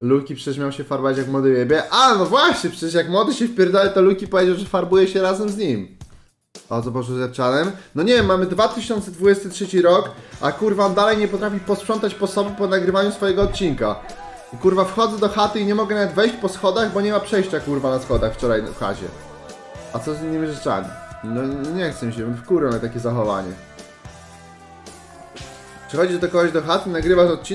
Luki przecież miał się farbować jak młody jebie. A, no właśnie, przecież jak młody się wpierdali, to Luki powiedział, że farbuje się razem z nim. O co poszło z Epczanem? No nie wiem, mamy 2023 rok, a kurwa on dalej nie potrafi posprzątać po sobie po nagrywaniu swojego odcinka. I kurwa wchodzę do chaty i nie mogę nawet wejść po schodach, bo nie ma przejścia kurwa na schodach wczoraj w chacie. A co z innymi rzeczami? No nie chcę mi się, wkurwa na takie zachowanie. Przychodzisz do kogoś do chaty, nagrywasz odcinek,